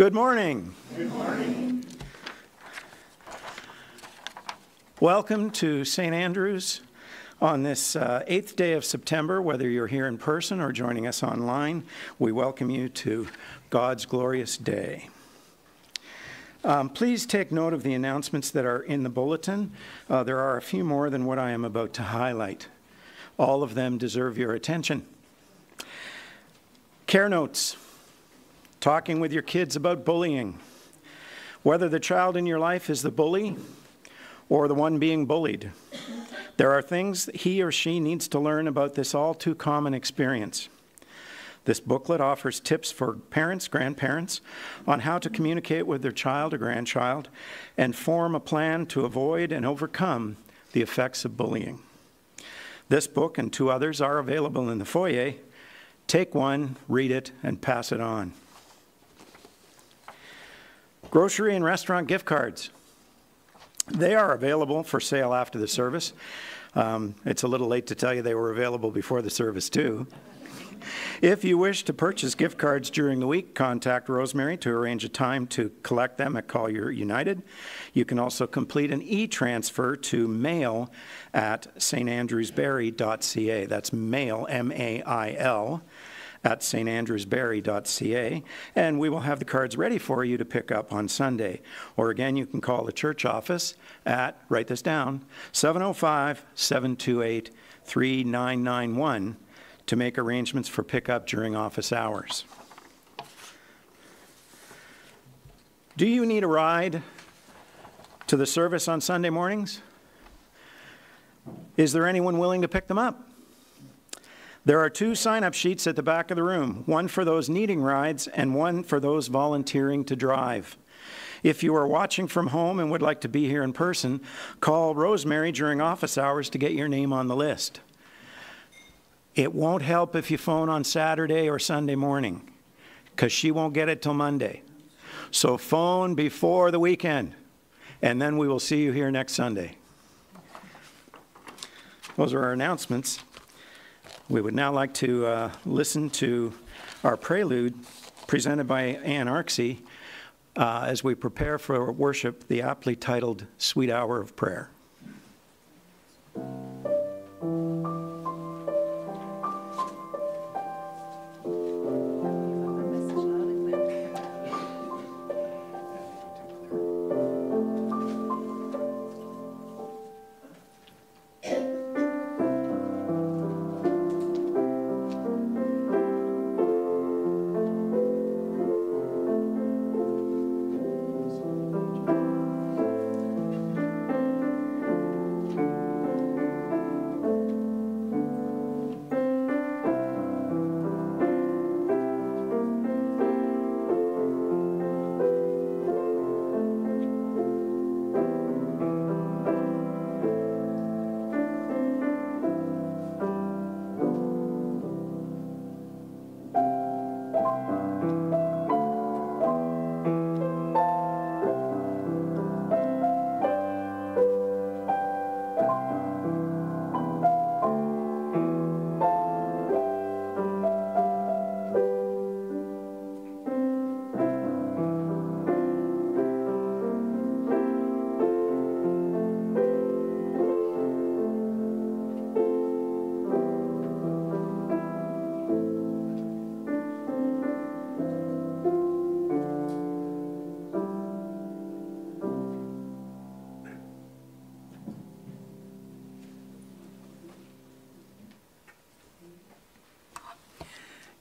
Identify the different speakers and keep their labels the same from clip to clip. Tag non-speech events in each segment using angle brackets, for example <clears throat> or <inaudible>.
Speaker 1: Good morning.
Speaker 2: Good morning.
Speaker 1: Welcome to St. Andrews on this uh, eighth day of September. Whether you're here in person or joining us online, we welcome you to God's glorious day. Um, please take note of the announcements that are in the bulletin. Uh, there are a few more than what I am about to highlight. All of them deserve your attention. Care notes talking with your kids about bullying. Whether the child in your life is the bully or the one being bullied, there are things he or she needs to learn about this all too common experience. This booklet offers tips for parents, grandparents, on how to communicate with their child or grandchild and form a plan to avoid and overcome the effects of bullying. This book and two others are available in the foyer. Take one, read it, and pass it on. Grocery and restaurant gift cards. They are available for sale after the service. Um, it's a little late to tell you they were available before the service, too. If you wish to purchase gift cards during the week, contact Rosemary to arrange a time to collect them at Collier United. You can also complete an e transfer to mail at standrewsbarrie.ca. That's mail, M A I L, at standrewsbarrie.ca, and we will have the cards ready for you to pick up on Sunday. Or again, you can call the church office at, write this down, 705 728 3991 to make arrangements for pickup during office hours. Do you need a ride to the service on Sunday mornings? Is there anyone willing to pick them up? There are two sign up sheets at the back of the room one for those needing rides and one for those volunteering to drive. If you are watching from home and would like to be here in person, call Rosemary during office hours to get your name on the list. It won't help if you phone on Saturday or Sunday morning because she won't get it till Monday. So phone before the weekend, and then we will see you here next Sunday. Those are our announcements. We would now like to uh, listen to our prelude presented by Ann Arksey uh, as we prepare for worship, the aptly titled Sweet Hour of Prayer.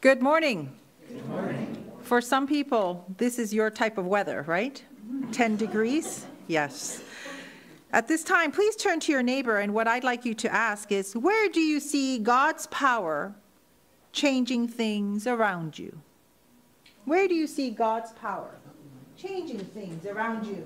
Speaker 2: Good morning. Good morning. For some people, this is your type of weather, right? 10 degrees? Yes. At this time, please turn to your neighbor, and what I'd like you to ask is where do you see God's power changing things around you? Where do you see God's power changing things around you?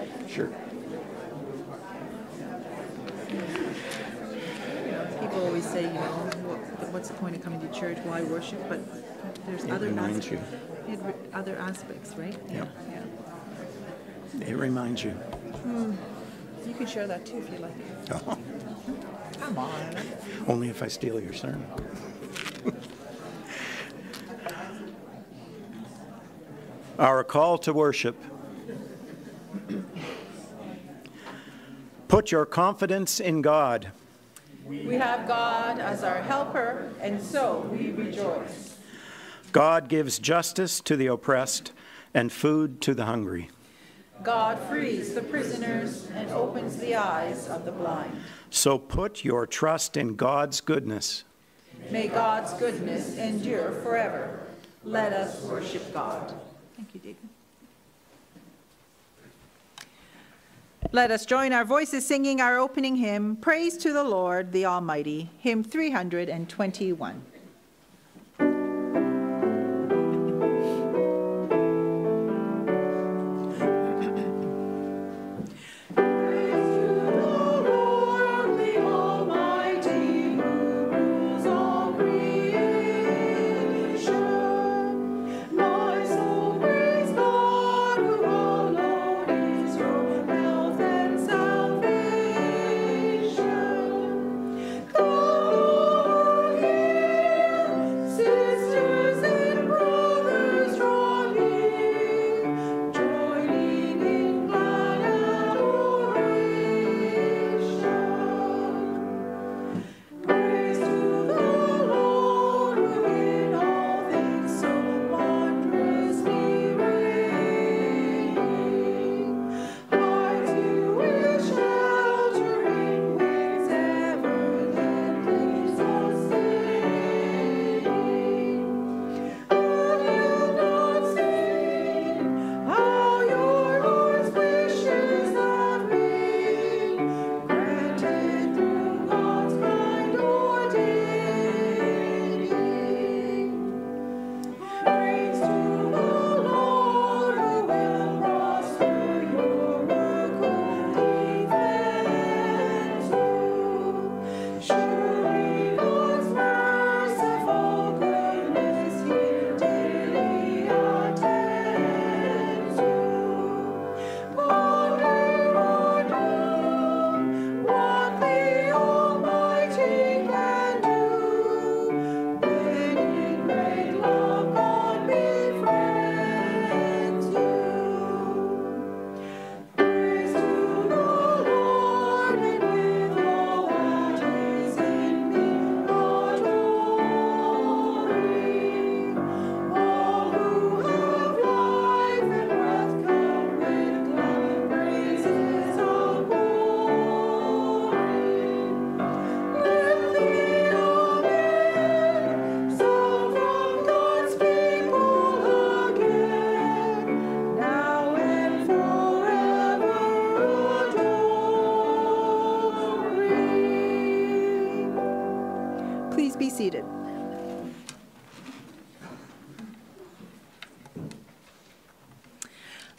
Speaker 2: 30 more seconds.
Speaker 1: Sure.
Speaker 2: People always say, you know, what- what's the point of coming to church? Why worship? But there's
Speaker 1: It
Speaker 2: other
Speaker 1: reminds
Speaker 2: aspects. It re- Other aspects, right?
Speaker 1: Yep.
Speaker 2: Yeah.
Speaker 1: It reminds you. Hmm.
Speaker 2: You can share that too if you like. Oh. Come on.
Speaker 1: Only if I steal your sermon. <laughs> Our call to worship. Put your confidence in God.
Speaker 2: We have God as our helper, and so we rejoice.
Speaker 1: God gives justice to the oppressed and food to the hungry.
Speaker 2: God frees the prisoners and opens the eyes of the blind.
Speaker 1: So put your trust in God's goodness.
Speaker 2: May God's goodness endure forever. Let us worship God. Thank you, David. Let us join our voices singing our opening hymn, Praise to the Lord, the Almighty, hymn 321.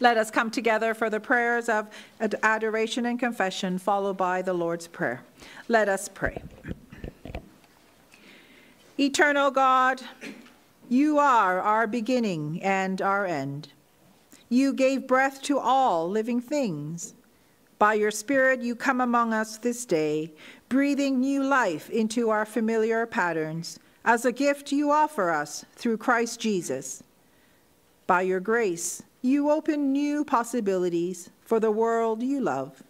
Speaker 3: Let
Speaker 2: us come together for the prayers of ad- adoration and confession, followed by the Lord's Prayer. Let us pray. Eternal God, you are our beginning and our end. You gave breath to all living things. By your Spirit, you come among us this day, breathing new life into our familiar patterns as a gift you offer us through Christ Jesus. By your grace, you open new possibilities for the world you love.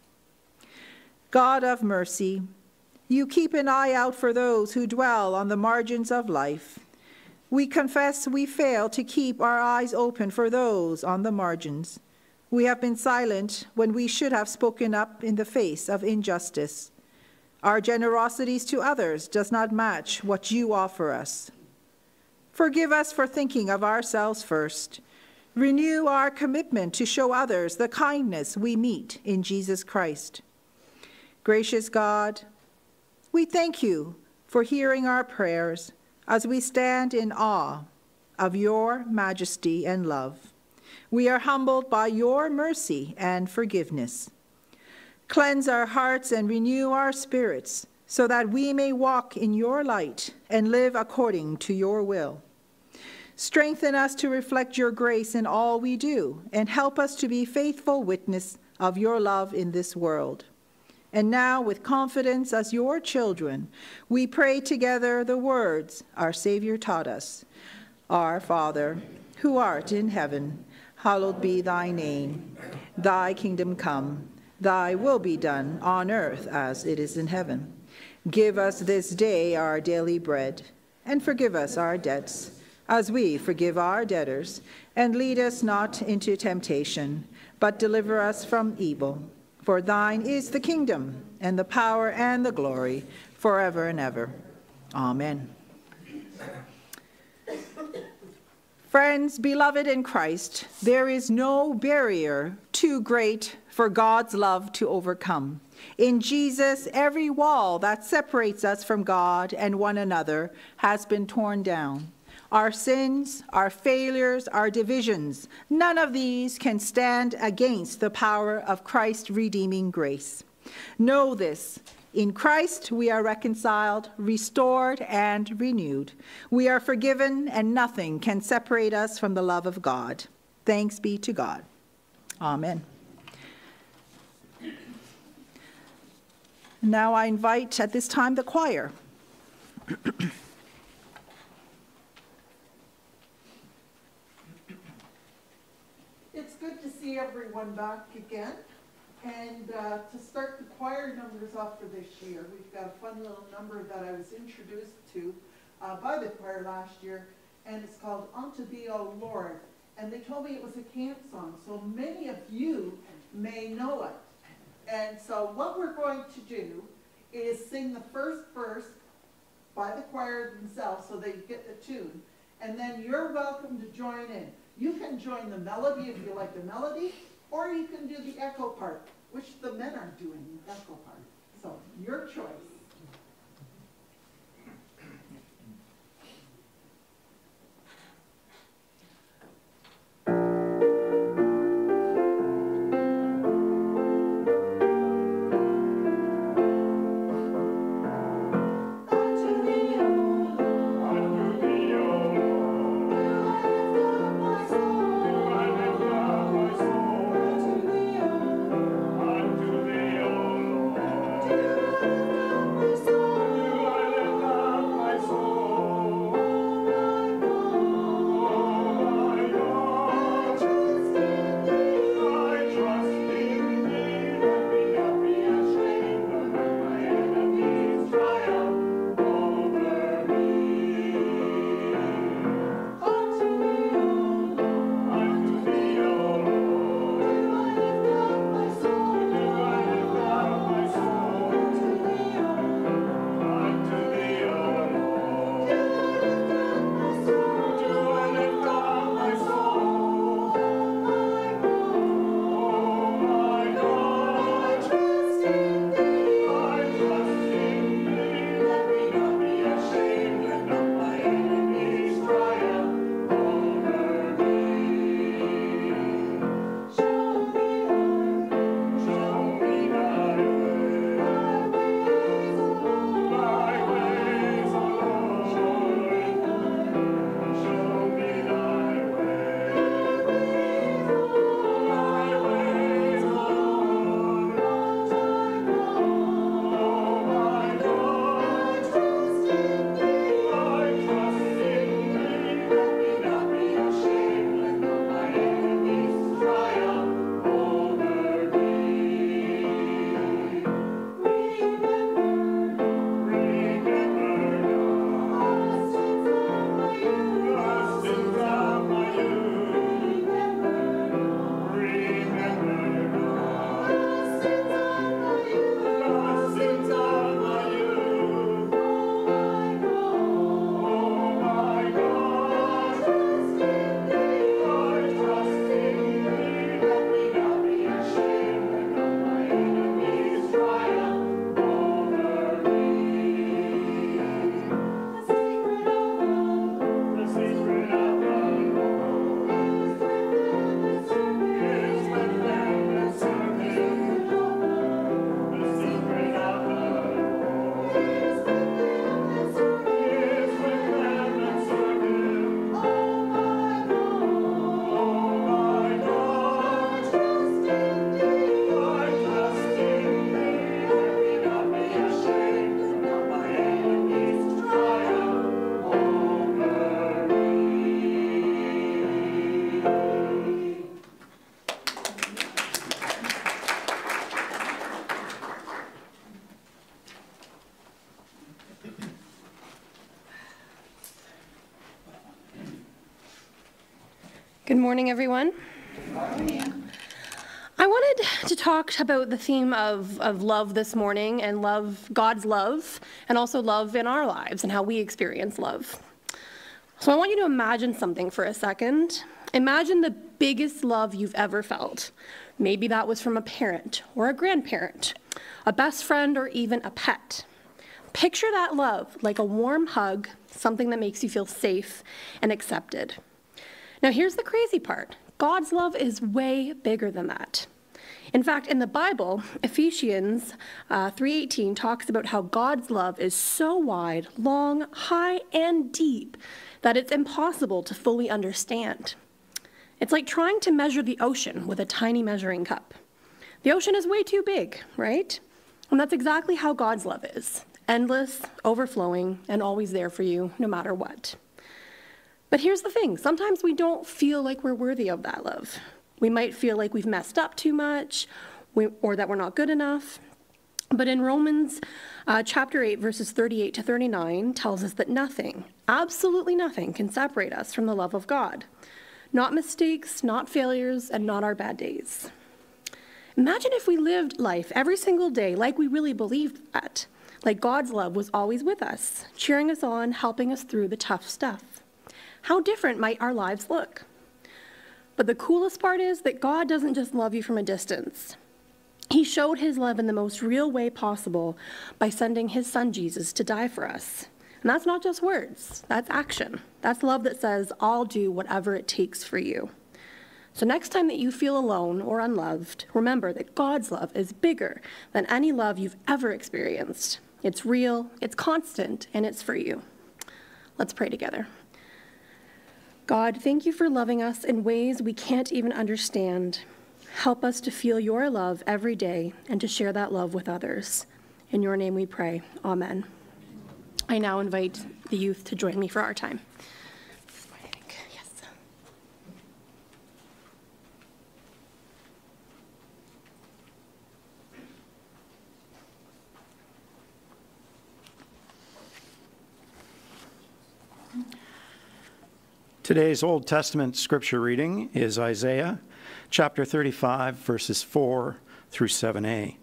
Speaker 2: God of mercy, you keep an eye out for those who dwell on the margins of life. We confess we fail to keep our eyes open for those on the margins. We have been silent when we should have spoken up in the face of injustice. Our generosities to others does not match what you offer us. Forgive us for thinking of ourselves first. Renew our commitment to show others the kindness we meet in Jesus Christ. Gracious God, we thank you for hearing our prayers as we stand in awe of your majesty and love. We are humbled by your mercy and forgiveness. Cleanse our hearts and renew our spirits so that we may walk in your light and live according to your will. Strengthen us to reflect your grace in all we do and help us to be faithful witness of your love in this world. And now, with confidence as your children, we pray together the words our Savior taught us Our Father, who art in heaven, hallowed be thy name. Thy kingdom come, thy will be done on earth as it is in heaven. Give us this day our daily bread, and forgive us our debts, as we forgive our debtors. And lead us not into temptation, but deliver us from evil. For thine is the kingdom, and the power, and the glory, forever and ever. Amen. Friends, beloved in Christ, there is no barrier too great for God's love to overcome. In Jesus, every wall that separates us from God and one another has been torn down. Our sins, our failures, our divisions, none of these can stand against the power of Christ's redeeming grace. Know this in Christ, we are reconciled, restored, and renewed. We are forgiven, and nothing can separate us from the love of God. Thanks be to God. Amen. Now I invite at this time the choir. <clears throat>
Speaker 4: good to see everyone back again. And uh, to start the choir numbers off for this year, we've got a fun little number that I was introduced to uh, by the choir last year, and it's called Unto Thee, O Lord. And they told me it was a camp song, so many of you may know it. And so what we're going to do is sing the first verse by the choir themselves so they get the tune. And then you're welcome to join in. You can join the melody if you like the melody, or you can do the echo part, which the men are doing, the echo part. So, your choice.
Speaker 5: Good morning, everyone. I wanted to talk about the theme of, of love this morning and love, God's love, and also love in our lives and how we experience love. So I want you to imagine something for a second. Imagine the biggest love you've ever felt. Maybe that was from a parent or a grandparent, a best friend, or even a pet. Picture that love like a warm hug, something that makes you feel safe and accepted. Now, here's the crazy part God's love is way bigger than that. In fact, in the Bible, Ephesians uh, 3:18 talks about how God's love is so wide, long, high, and deep that it's impossible to fully understand. It's like trying to measure the ocean with a tiny measuring cup. The ocean is way too big, right? And that's exactly how God's love is endless, overflowing, and always there for you no matter what. But here's the thing sometimes we don't feel like we're worthy of that love. We might feel like we've messed up too much we, or that we're not good enough. But in Romans uh, chapter 8, verses 38 to 39, tells us that nothing, absolutely nothing, can separate us from the love of God. Not mistakes, not failures, and not our bad days. Imagine if we lived life every single day like we really believed that, like God's love was always with us, cheering us on, helping us through the tough stuff. How different might our lives look? But the coolest part is that God doesn't just love you from a distance. He showed his love in the most real way possible by sending his son Jesus to die for us. And that's not just words, that's action. That's love that says, I'll do whatever it takes for you. So, next time that you feel alone or unloved, remember that God's love is bigger than any love you've ever experienced. It's real, it's constant, and it's for you. Let's pray together. God, thank you for loving us in ways we can't even understand. Help us to feel your love every day and to share that love with others. In your name we pray. Amen. I now invite the youth to join me for our time. Yes.
Speaker 1: Today's Old Testament scripture reading is Isaiah chapter 35, verses 4 through 7a.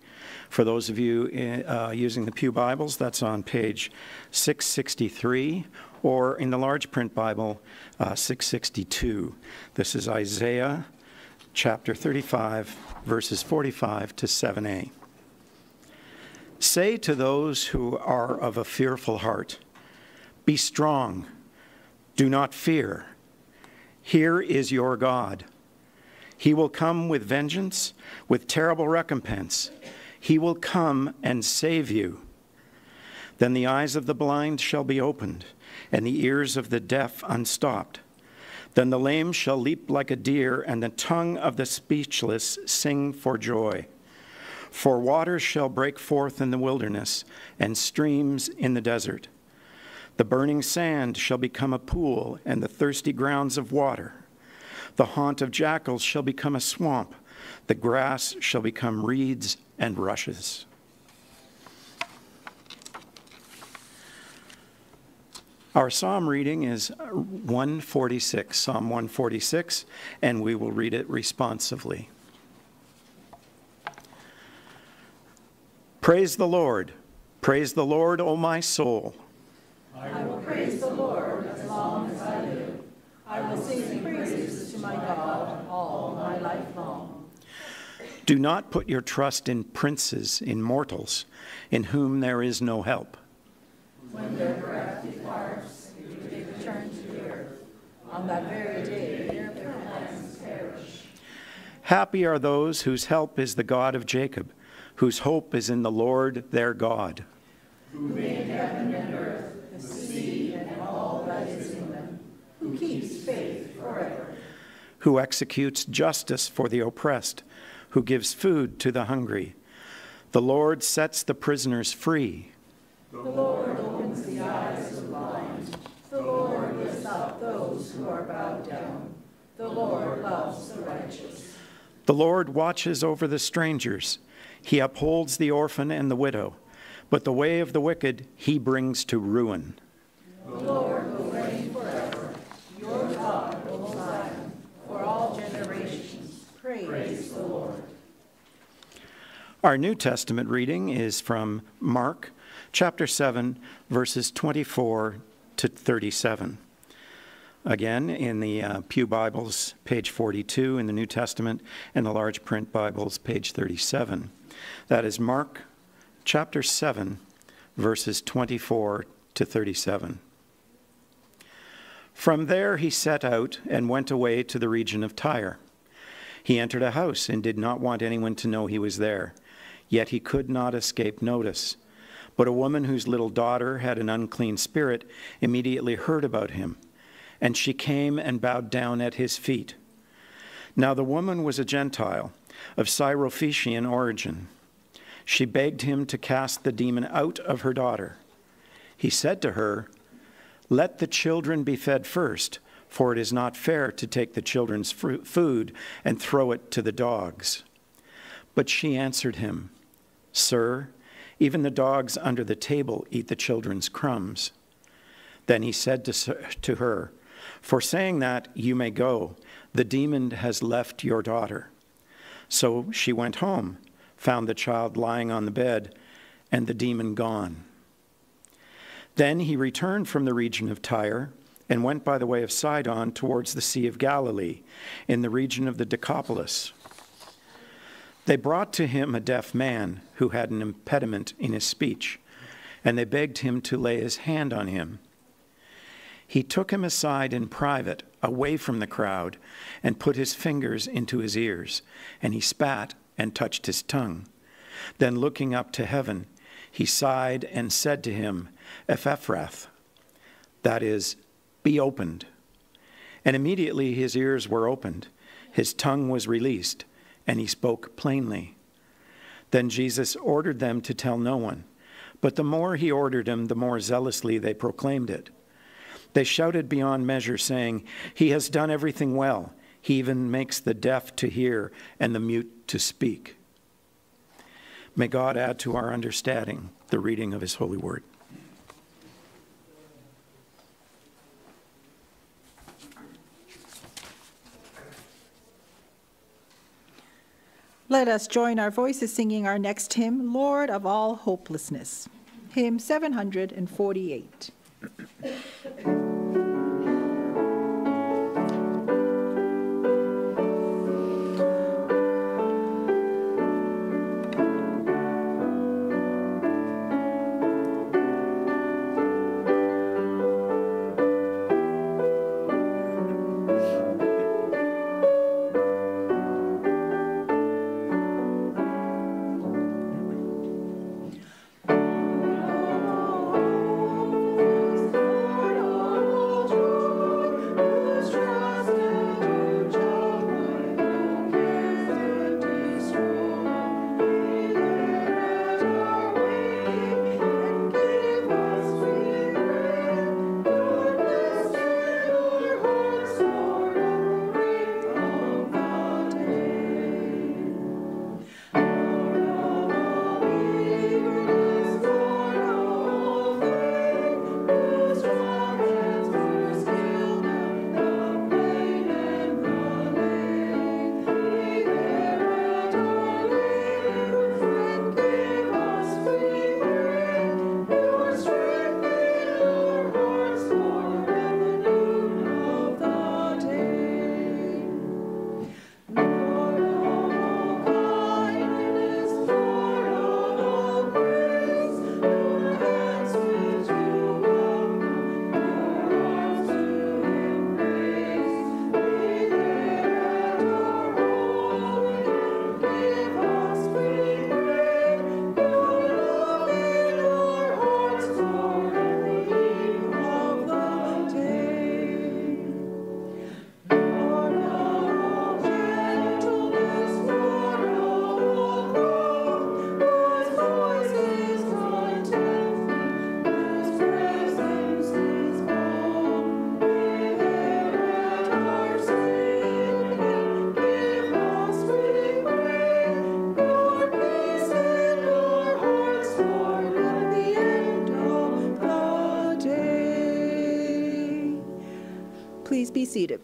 Speaker 1: For those of you uh, using the Pew Bibles, that's on page 663, or in the large print Bible, uh, 662. This is Isaiah chapter 35, verses 45 to 7a. Say to those who are of a fearful heart, Be strong, do not fear. Here is your God. He will come with vengeance, with terrible recompense. He will come and save you. Then the eyes of the blind shall be opened, and the ears of the deaf unstopped. Then the lame shall leap like a deer, and the tongue of the speechless sing for joy. For waters shall break forth in the wilderness, and streams in the desert. The burning sand shall become a pool, and the thirsty grounds of water. The haunt of jackals shall become a swamp. The grass shall become reeds and rushes. Our psalm reading is 146, Psalm 146, and we will read it responsively. Praise the Lord. Praise the Lord, O my soul.
Speaker 3: I will praise the Lord as long as I live. I will sing praises to my God all my life long.
Speaker 1: Do not put your trust in princes, in mortals, in whom there is no help.
Speaker 3: When their breath departs, they return to the earth. On that very day, their plans perish.
Speaker 1: Happy are those whose help is the God of Jacob, whose hope is in the Lord their God.
Speaker 3: Who made heaven and earth, the sea and all that is in them. Who keeps faith forever.
Speaker 1: Who executes justice for the oppressed, who gives food to the hungry. The Lord sets the prisoners free.
Speaker 3: The Lord opens the eyes of the blind. The Lord lifts up those who are bowed down. The Lord loves the righteous.
Speaker 1: The Lord watches over the strangers. He upholds the orphan and the widow, but the way of the wicked he brings to ruin.
Speaker 3: The Lord will reign forever. Your God, O Zion,
Speaker 1: Our New Testament reading is from Mark chapter 7, verses 24 to 37. Again, in the uh, Pew Bibles, page 42 in the New Testament, and the large print Bibles, page 37. That is Mark chapter 7, verses 24 to 37. From there he set out and went away to the region of Tyre. He entered a house and did not want anyone to know he was there, yet he could not escape notice. But a woman whose little daughter had an unclean spirit immediately heard about him and she came and bowed down at his feet. Now the woman was a Gentile of Syrophoenician origin. She begged him to cast the demon out of her daughter. He said to her, Let the children be fed first, for it is not fair to take the children's food and throw it to the dogs. But she answered him, Sir, even the dogs under the table eat the children's crumbs. Then he said to to her, for saying that, you may go. The demon has left your daughter. So she went home, found the child lying on the bed, and the demon gone. Then he returned from the region of Tyre and went by the way of Sidon towards the Sea of Galilee, in the region of the Decapolis. They brought to him a deaf man who had an impediment in his speech, and they begged him to lay his hand on him. He took him aside in private, away from the crowd, and put his fingers into his ears, and he spat and touched his tongue. Then looking up to heaven, he sighed and said to him, Ephphatha, that is, be opened. And immediately his ears were opened, his tongue was released, and he spoke plainly. Then Jesus ordered them to tell no one, but the more he ordered them, the more zealously they proclaimed it. They shouted beyond measure, saying, He has done everything well. He even makes the deaf to hear and the mute to speak. May God add to our understanding the reading of His holy word.
Speaker 2: Let us join our voices singing our next hymn, Lord of All Hopelessness, hymn 748. Seated.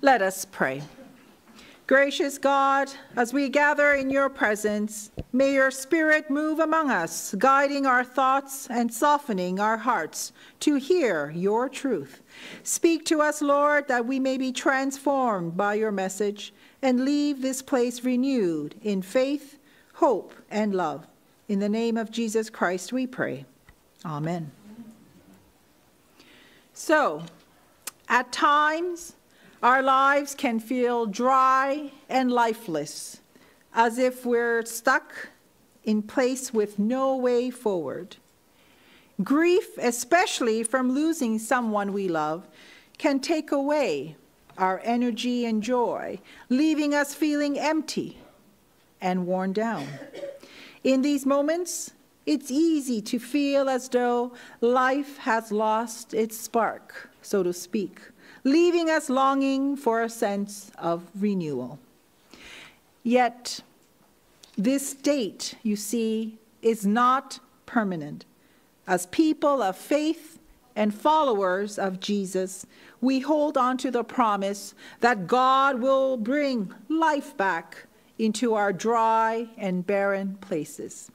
Speaker 2: Let us pray. Gracious God, as we gather in your presence, may your spirit move among us, guiding our thoughts and softening our hearts to hear your truth. Speak to us, Lord, that we may be transformed by your message and leave this place renewed in faith, hope, and love. In the name of Jesus Christ, we pray. Amen. So, at times, our lives can feel dry and lifeless, as if we're stuck in place with no way forward. Grief, especially from losing someone we love, can take away our energy and joy, leaving us feeling empty and worn down. In these moments, it's easy to feel as though life has lost its spark, so to speak leaving us longing for a sense of renewal. Yet, this state, you see, is not permanent. As people of faith and followers of Jesus, we hold on to the promise that God will bring life back into our dry and barren places.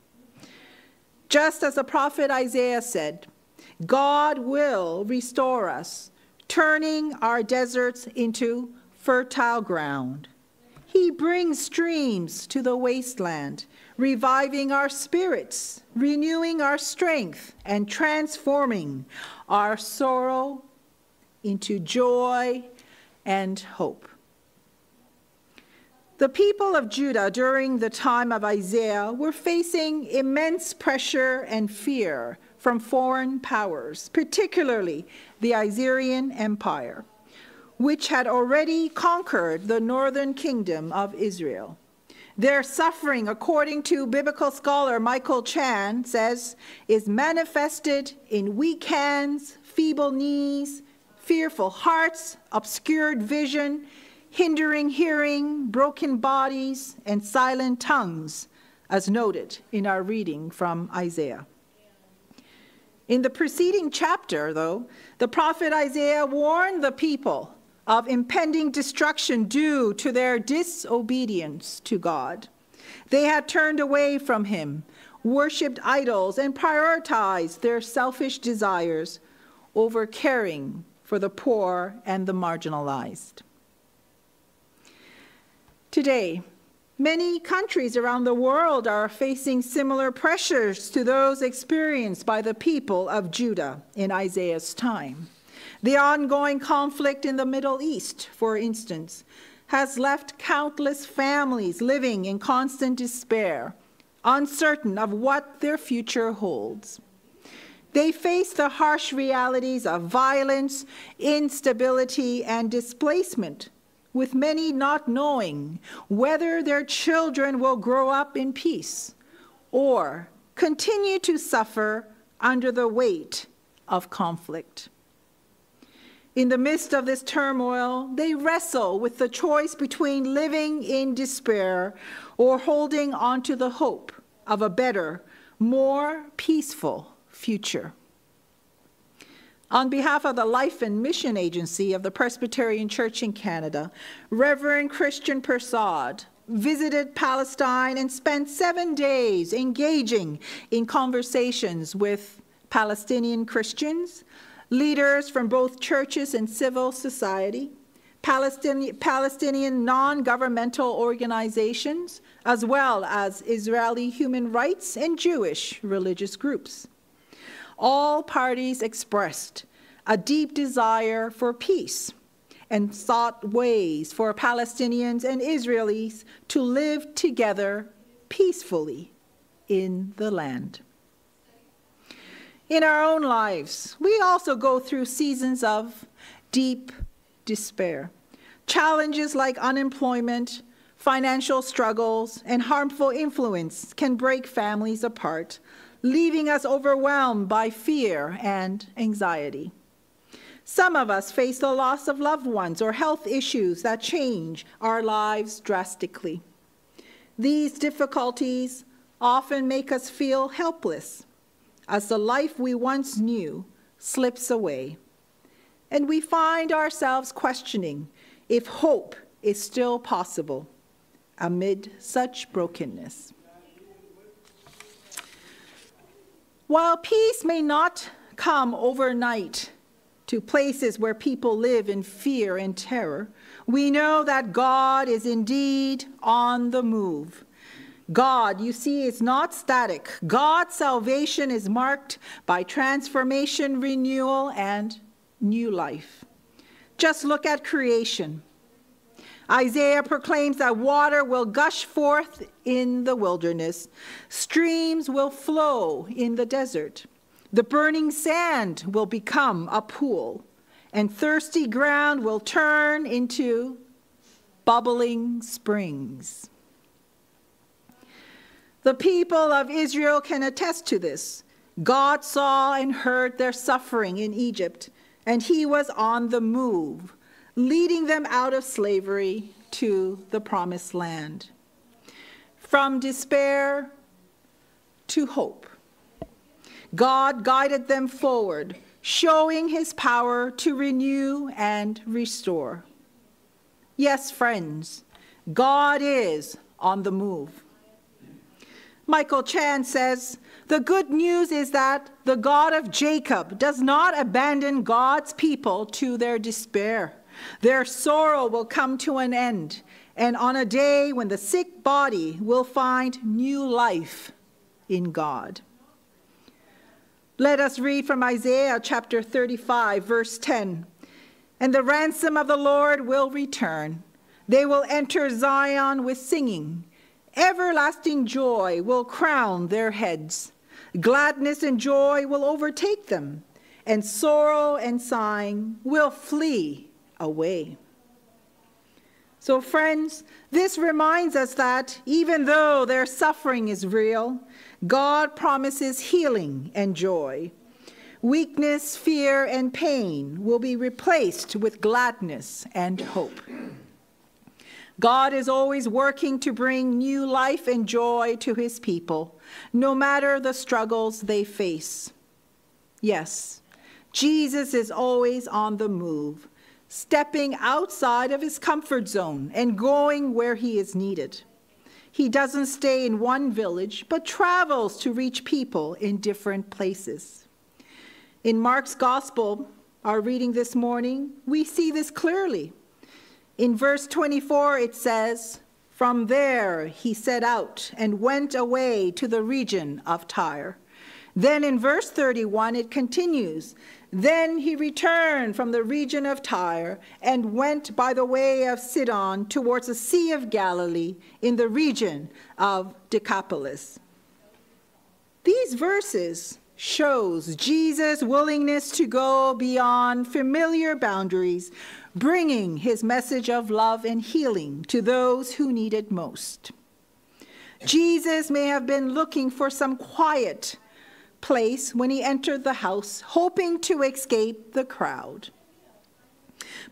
Speaker 2: Just as the prophet Isaiah said, God will restore us turning our deserts into fertile ground. He brings streams to the wasteland, reviving our spirits, renewing our strength, and transforming our sorrow into joy and hope. The people of Judah during the time of Isaiah were facing immense pressure and fear from foreign powers, particularly the Assyrian Empire, which had already conquered the northern kingdom of Israel. Their suffering, according to biblical scholar Michael Chan, says, is manifested in weak hands, feeble knees, fearful hearts, obscured vision, hindering hearing, broken bodies, and silent tongues, as noted in our reading from Isaiah. In the preceding chapter, though, the prophet Isaiah warned the people of impending destruction due to their disobedience to God. They had turned away from him, worshiped idols, and prioritized their selfish desires over caring for the poor and the marginalized. Today, Many countries around the world are facing similar pressures to those experienced by the people of Judah in Isaiah's time. The ongoing conflict in the Middle East, for instance, has left countless families living in constant despair, uncertain of what their future holds. They face the harsh realities of violence, instability, and displacement with many not knowing whether their children will grow up in peace or continue to suffer under the weight of conflict. In the midst of this turmoil, they wrestle with the choice between living in despair or holding on to the hope of a better, more peaceful future. On behalf of the Life and Mission Agency of the Presbyterian Church in Canada, Reverend Christian Persad visited Palestine and spent seven days engaging in conversations with Palestinian Christians, leaders from both churches and civil society, Palestinian, Palestinian non-governmental organizations, as well as Israeli human rights and Jewish religious groups all parties expressed a deep desire for peace and sought ways for Palestinians and Israelis to live together peacefully in the land. In our own lives, we also go through seasons of deep despair. Challenges like unemployment, financial struggles, and harmful influence can break families apart, leaving us overwhelmed by fear and anxiety. Some of us face the loss of loved ones or health issues that change our lives drastically. These difficulties often make us feel helpless as the life we once knew slips away. And we find ourselves questioning if hope is still possible amid such brokenness. While peace may not come overnight to places where people live in fear and terror, we know that God is indeed on the move. God, you see, is not static. God's salvation is marked by transformation, renewal, and new life. Just look at creation. Isaiah proclaims that water will gush forth in the wilderness, streams will flow in the desert. The burning sand will become a pool, and thirsty ground will turn into bubbling springs. The people of Israel can attest to this. God saw and heard their suffering in Egypt, and he was on the move leading them out of slavery to the promised land. From despair to hope, God guided them forward, showing his power to renew and restore. Yes, friends, God is on the move. Michael Chan says, The good news is that the God of Jacob does not abandon God's people to their despair. Their sorrow will come to an end, and on a day when the sick body will find new life in God. Let us read from Isaiah chapter 35, verse 10. And the ransom of the Lord will return. They will enter Zion with singing. Everlasting joy will crown their heads. Gladness and joy will overtake them, and sorrow and sighing will flee away. So, friends, this reminds us that even though their suffering is real, God promises healing and joy. Weakness, fear, and pain will be replaced with gladness and hope. God is always working to bring new life and joy to his people, no matter the struggles they face. Yes, Jesus is always on the move stepping outside of his comfort zone and going where he is needed. He doesn't stay in one village, but travels to reach people in different places. In Mark's gospel, our reading this morning, we see this clearly. In verse 24, it says, From there he set out and went away to the region of Tyre. Then in verse 31, it continues then he returned from the region of Tyre and went by the way of Sidon towards the Sea of Galilee in the region of Decapolis. These verses shows Jesus' willingness to go beyond familiar boundaries, bringing his message of love and healing to those who need it most. Jesus may have been looking for some quiet place when he entered the house, hoping to escape the crowd.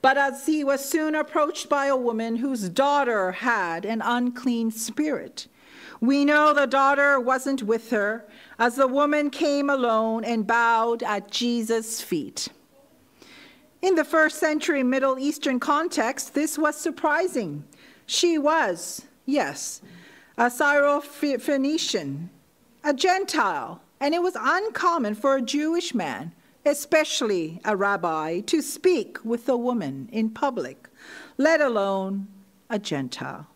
Speaker 2: But as he was soon approached by a woman whose daughter had an unclean spirit, we know the daughter wasn't with her, as the woman came alone and bowed at Jesus' feet. In the first century Middle Eastern context, this was surprising. She was, yes, a Syrophoenician, a Gentile, and it was uncommon for a Jewish man, especially a rabbi, to speak with a woman in public, let alone a Gentile.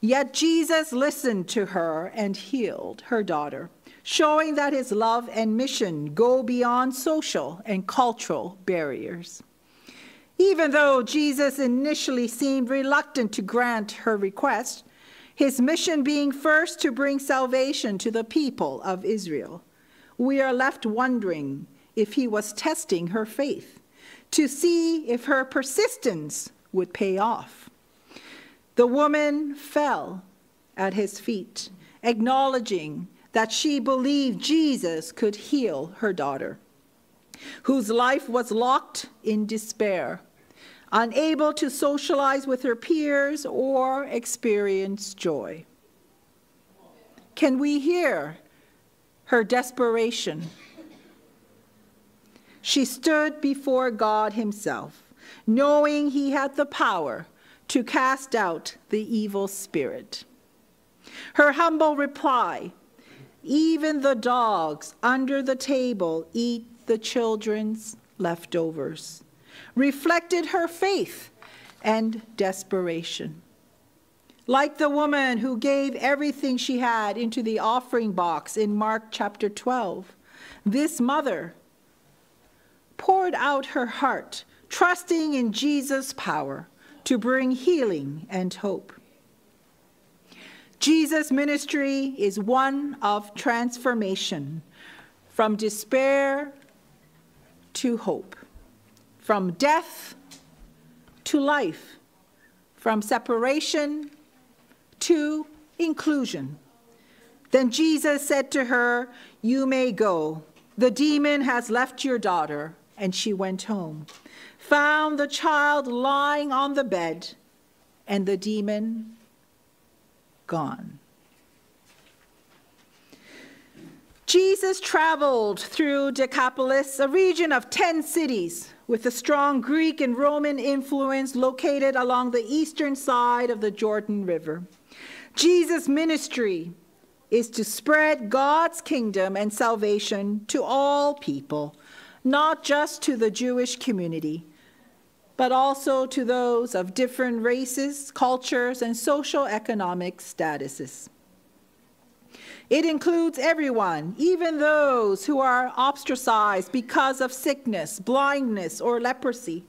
Speaker 2: Yet Jesus listened to her and healed her daughter, showing that his love and mission go beyond social and cultural barriers. Even though Jesus initially seemed reluctant to grant her request, his mission being first to bring salvation to the people of Israel. We are left wondering if he was testing her faith to see if her persistence would pay off. The woman fell at his feet, acknowledging that she believed Jesus could heal her daughter, whose life was locked in despair unable to socialize with her peers or experience joy. Can we hear her desperation? She stood before God Himself, knowing he had the power to cast out the evil spirit. Her humble reply even the dogs under the table eat the children's leftovers, reflected her faith and desperation. Like the woman who gave everything she had into the offering box in Mark chapter 12, this mother poured out her heart, trusting in Jesus' power to bring healing and hope. Jesus' ministry is one of transformation from despair to hope, from death to life, from separation to inclusion. Then Jesus said to her, You may go. The demon has left your daughter. And she went home, found the child lying on the bed, and the demon gone. Jesus traveled through Decapolis, a region of 10 cities with a strong Greek and Roman influence located along the eastern side of the Jordan River. Jesus' ministry is to spread God's kingdom and salvation to all people, not just to the Jewish community, but also to those of different races, cultures, and social economic statuses. It includes everyone, even those who are ostracized because of sickness, blindness, or leprosy.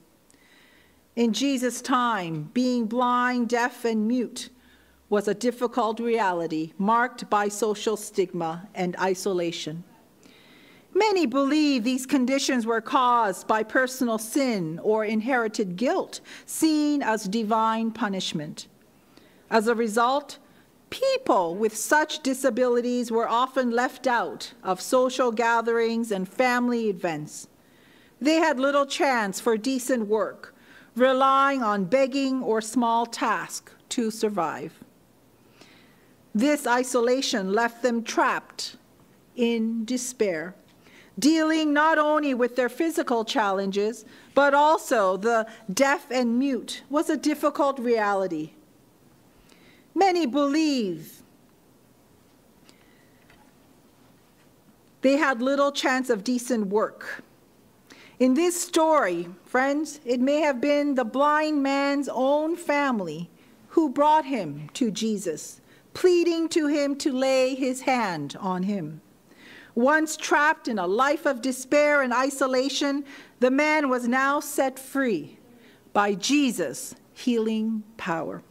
Speaker 2: In Jesus' time, being blind, deaf, and mute was a difficult reality marked by social stigma and isolation. Many believe these conditions were caused by personal sin or inherited guilt, seen as divine punishment. As a result, People with such disabilities were often left out of social gatherings and family events. They had little chance for decent work, relying on begging or small tasks to survive. This isolation left them trapped in despair, dealing not only with their physical challenges, but also the deaf and mute was a difficult reality Many believe they had little chance of decent work. In this story, friends, it may have been the blind man's own family who brought him to Jesus, pleading to him to lay his hand on him. Once trapped in a life of despair and isolation, the man was now set free by Jesus' healing power.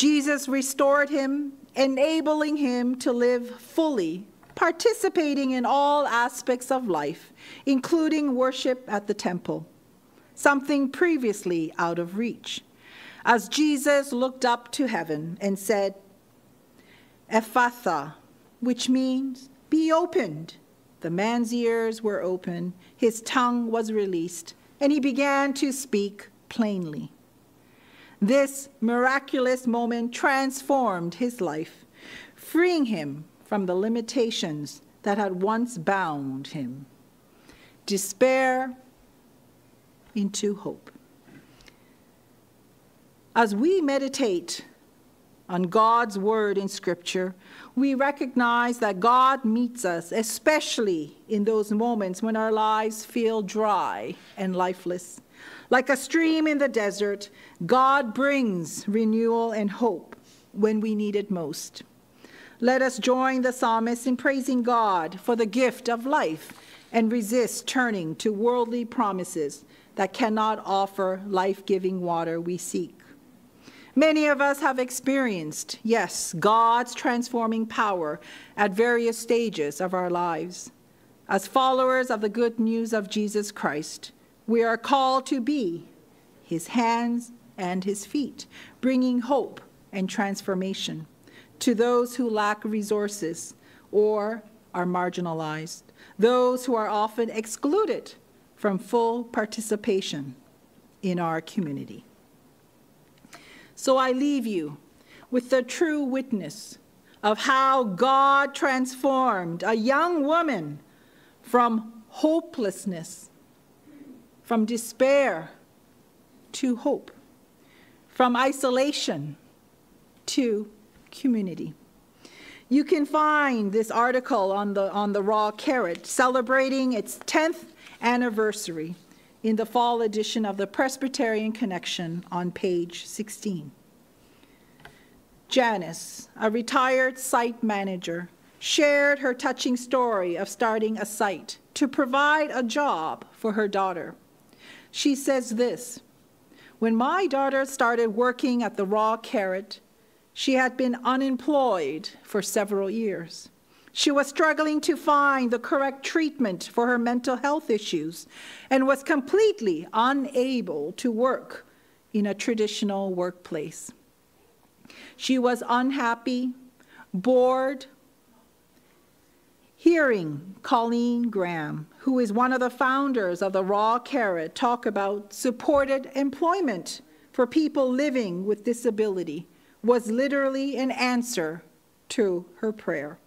Speaker 2: Jesus restored him, enabling him to live fully, participating in all aspects of life, including worship at the temple, something previously out of reach. As Jesus looked up to heaven and said, Ephphatha, which means be opened. The man's ears were open, his tongue was released, and he began to speak plainly. This miraculous moment transformed his life, freeing him from the limitations that had once bound him. Despair into hope. As we meditate on God's word in Scripture, we recognize that God meets us, especially in those moments when our lives feel dry and lifeless. Like a stream in the desert, God brings renewal and hope when we need it most. Let us join the psalmist in praising God for the gift of life and resist turning to worldly promises that cannot offer life giving water we seek. Many of us have experienced, yes, God's transforming power at various stages of our lives. As followers of the good news of Jesus Christ, we are called to be his hands and his feet, bringing hope and transformation to those who lack resources or are marginalized, those who are often excluded from full participation in our community. So I leave you with the true witness of how God transformed a young woman from hopelessness from despair to hope, from isolation to community. You can find this article on the, on the Raw Carrot celebrating its 10th anniversary in the fall edition of the Presbyterian Connection on page 16. Janice, a retired site manager, shared her touching story of starting a site to provide a job for her daughter. She says this When my daughter started working at the Raw Carrot, she had been unemployed for several years. She was struggling to find the correct treatment for her mental health issues and was completely unable to work in a traditional workplace. She was unhappy, bored. Hearing Colleen Graham, who is one of the founders of the Raw Carrot, talk about supported employment for people living with disability was literally an answer to her prayer.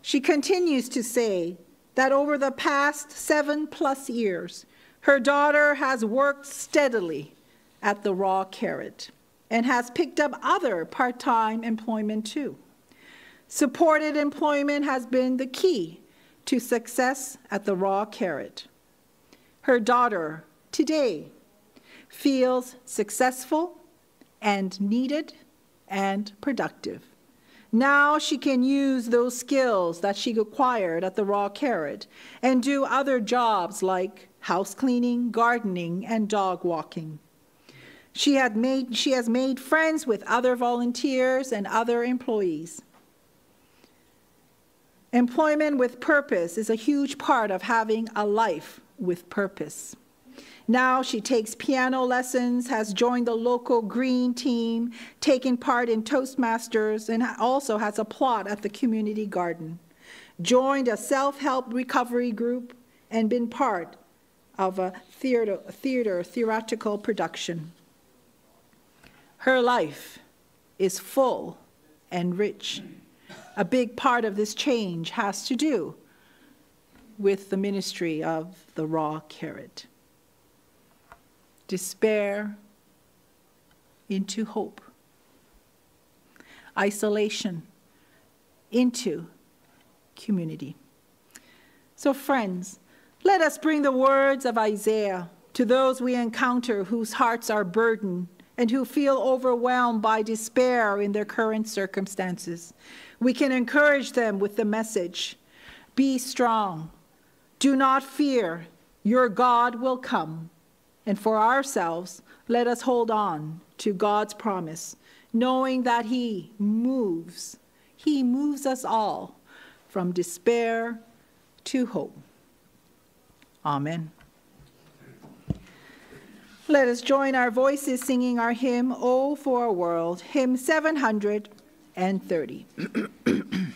Speaker 2: She continues to say that over the past seven plus years, her daughter has worked steadily at the Raw Carrot and has picked up other part time employment too. Supported employment has been the key to success at the Raw Carrot. Her daughter today feels successful and needed and productive. Now she can use those skills that she acquired at the Raw Carrot and do other jobs like house cleaning, gardening, and dog walking. She, had made, she has made friends with other volunteers and other employees. Employment with purpose is a huge part of having a life with purpose. Now she takes piano lessons, has joined the local green team, taken part in Toastmasters, and also has a plot at the community garden. Joined a self help recovery group and been part of a theater, theater theatrical production. Her life is full and rich. A big part of this change has to do with the ministry of the raw carrot despair into hope, isolation into community. So, friends, let us bring the words of Isaiah to those we encounter whose hearts are burdened and who feel overwhelmed by despair in their current circumstances. We can encourage them with the message Be strong, do not fear, your God will come. And for ourselves, let us hold on to God's promise, knowing that He moves, He moves us all from despair to hope. Amen. Let us join our voices singing our hymn, Oh for a World, hymn 730. Please <clears throat> be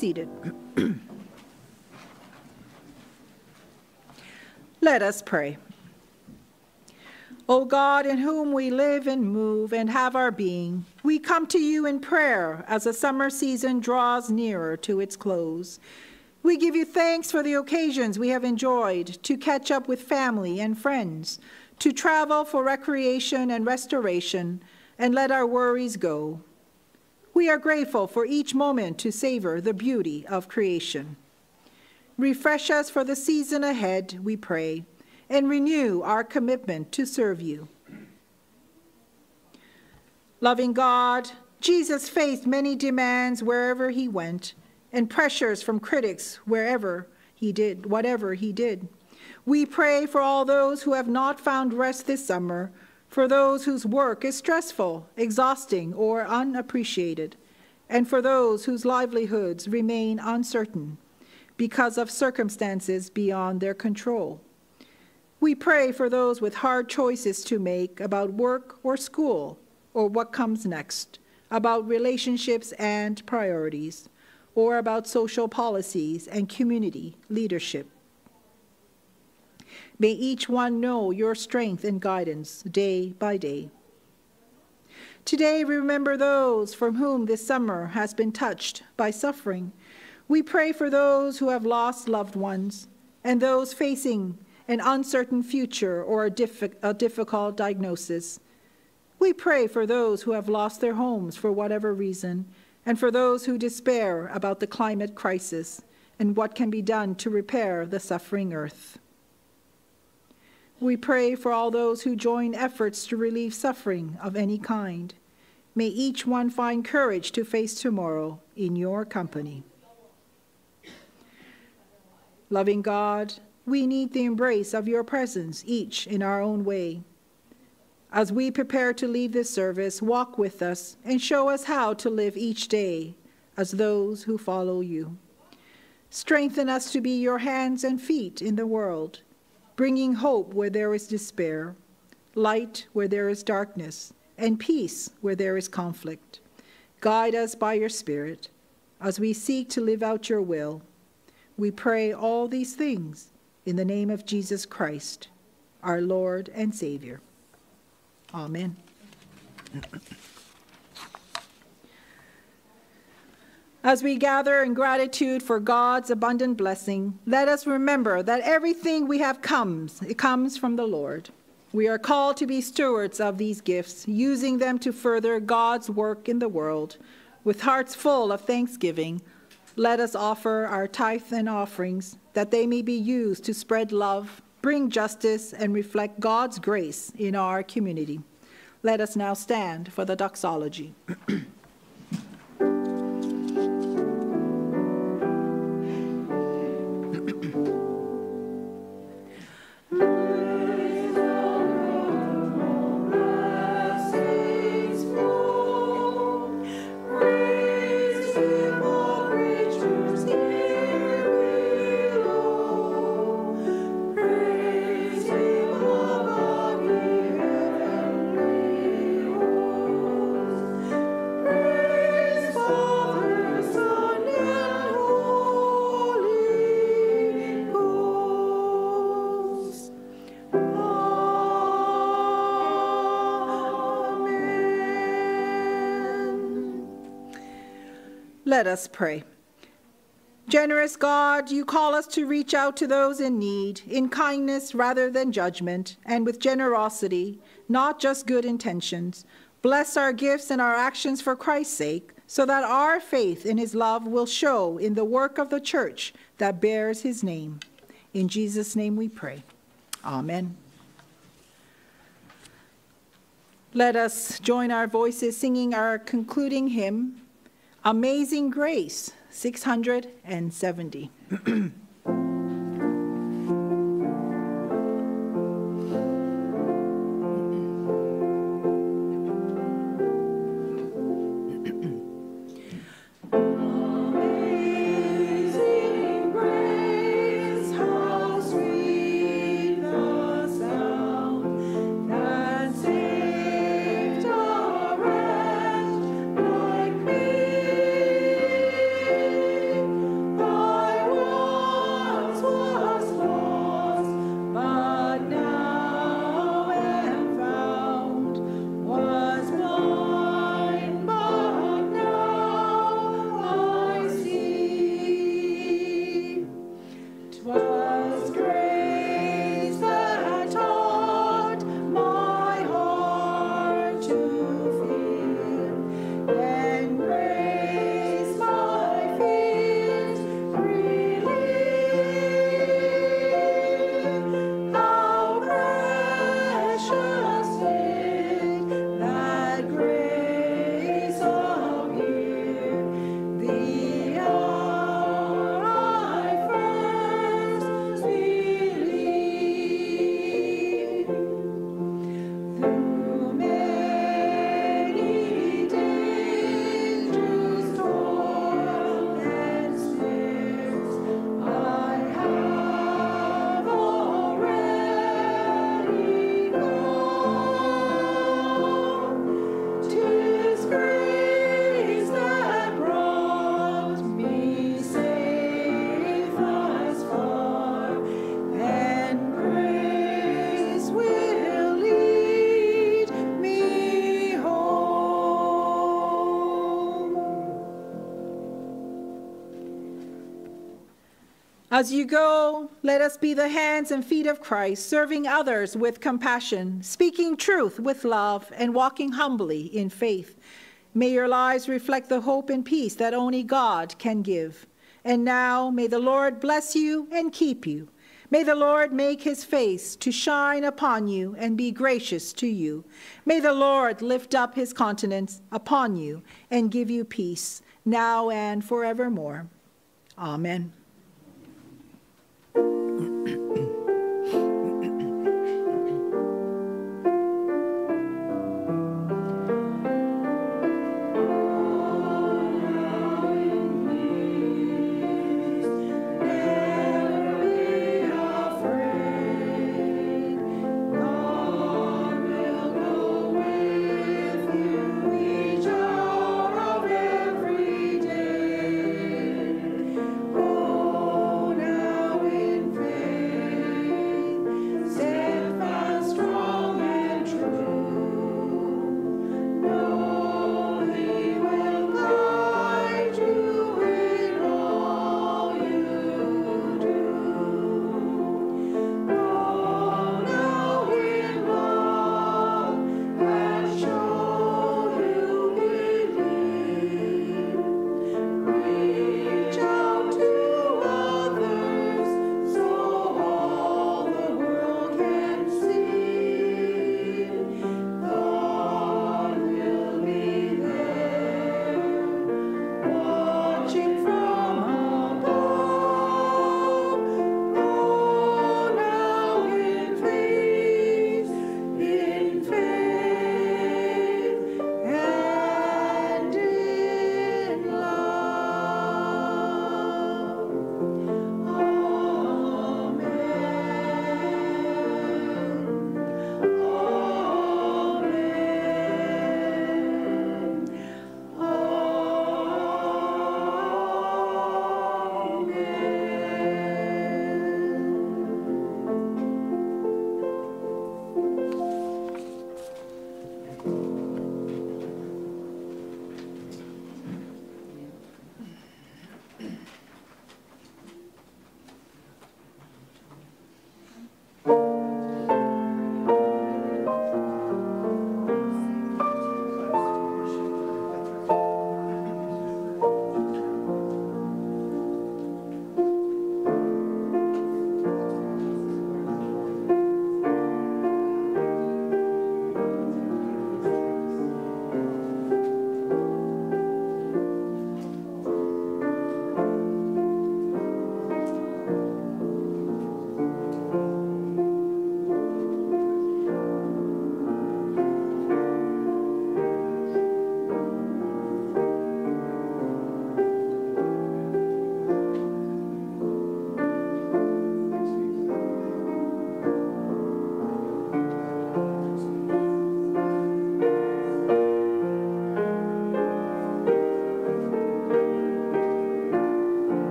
Speaker 2: seated. Let us pray. O God, in whom we live and move and have our being, we come to you in prayer as the summer season draws nearer to its close. We give you thanks for the occasions we have enjoyed to catch up with family and friends, to travel for recreation and restoration, and let our worries go. We are grateful for each moment to savor the beauty of creation. Refresh us for the season ahead, we pray, and renew our commitment to serve you. Loving God, Jesus faced many demands wherever he went and pressures from critics wherever he did, whatever he did. We pray for all those who have not found rest this summer for those whose work is stressful, exhausting, or unappreciated, and for those whose livelihoods remain uncertain because of circumstances beyond their control. We pray for those with hard choices to make about work or school or what comes next, about relationships and priorities, or about social policies and community leadership. May each one know your strength and guidance day by day. Today, remember those from whom this summer has been touched by suffering. We pray for those who have lost loved ones and those facing an uncertain future or a, a difficult diagnosis. We pray for those who have lost their homes for whatever reason, and for those who despair about the climate crisis and what can be done to repair the suffering earth. We pray for all those who join efforts to relieve suffering of any kind. May each one find courage to face tomorrow in your company. Loving God, we need the embrace of your presence, each in our own way. As we prepare to leave this service, walk with us and show us how to live each day as those who follow you. Strengthen us to be your hands and feet in the world bringing hope where there is despair, light where there is darkness, and peace where there is conflict. Guide us by your Spirit as we seek to live out your will. We pray all these things in the name of Jesus Christ, our Lord and Savior. Amen. As we gather in gratitude for God's abundant blessing, let us remember that everything we have comes, it comes from the Lord. We are called to be stewards of these gifts, using them to further God's work in the world. With hearts full of thanksgiving, let us offer our tithe and offerings that they may be used to spread love, bring justice, and reflect God's grace in our community. Let us now stand for the doxology. <clears throat> Let us pray. Generous God, you call us to reach out to those in need, in kindness rather than judgment, and with generosity, not just good intentions. Bless our gifts and our actions for Christ's sake, so that our faith in his love will show in the work of the church that bears his name. In Jesus' name we pray. Amen. Let us join our voices singing our concluding hymn. Amazing Grace, 670. <clears throat> As you go, let us be the hands and feet of Christ, serving others with compassion, speaking truth with love, and walking humbly in faith. May your lives reflect the hope and peace that only God can give. And now, may the Lord bless you and keep you. May the Lord make his face to shine upon you and be gracious to you. May the Lord lift up his countenance upon you and give you peace, now and forevermore. Amen.